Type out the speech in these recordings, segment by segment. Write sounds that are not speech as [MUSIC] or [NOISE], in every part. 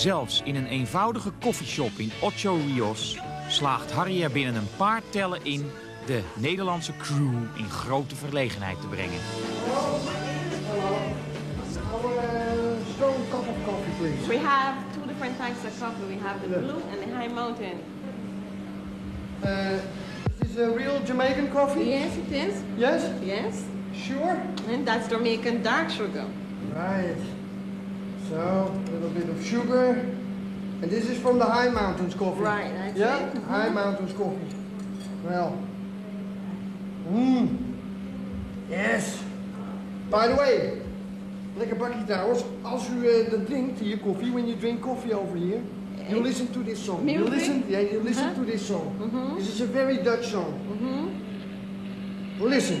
Zelfs in een eenvoudige koffieshop in Ocho Rios slaagt Harry er binnen een paar tellen in de Nederlandse crew in grote verlegenheid te brengen. We have two different types of coffee. We have the blue and the high mountain. Uh, is this a real Jamaican coffee? Yes, it is. Yes? Yes. Sure? And that's Jamaican dark sugar. Right. So, a little bit of sugar. And this is from the High Mountains coffee. Right, that's yeah? it. Mhm. High Mountains coffee. Well. Mmm. Yes. By the way, lekker bakje trouwens. Als u eh, dat drinkt, hier koffie, when you drink coffee over here, you listen to this song. You listen, yeah, you listen Huh? to this song. This is a very Dutch song. Listen. Listen,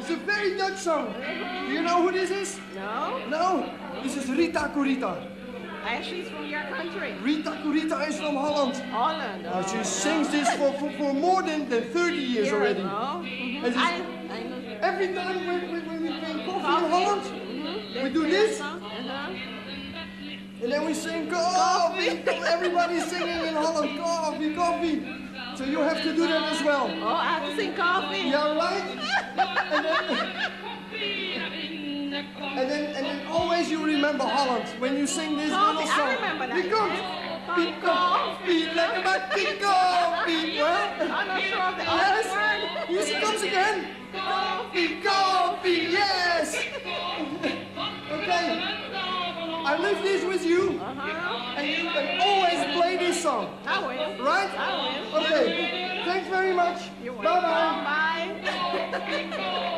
it's a very Dutch song. Do you know who this is? No? No, this is Rita Corita. Actually, it's from your country. Rita Corita is from Holland. Holland. Uh, she sings this for, for, for more than, than 30 years already. Know. Mhm. I, I know. Every time when, when, when we drink coffee in Coffee. Holland, Mhm. we do this, Uh-huh. and then we sing coffee. [LAUGHS] Everybody's singing in Holland, coffee, coffee. So you have to do that as well. Oh, I have to sing coffee. Yeah, right? and, then, and then and then always you remember Holland when you sing this Coffee, little I song. remember that, Because yes. coffee, coffee, lekker bakje coffee. Well, I'm not sure of the [LAUGHS] yes. word. Here she comes again. Coffee, coffee, yes. [LAUGHS] okay. I leave this with you, Uh-huh. and you can always play this song. I will. Right? I will much. Bye-bye. Bye.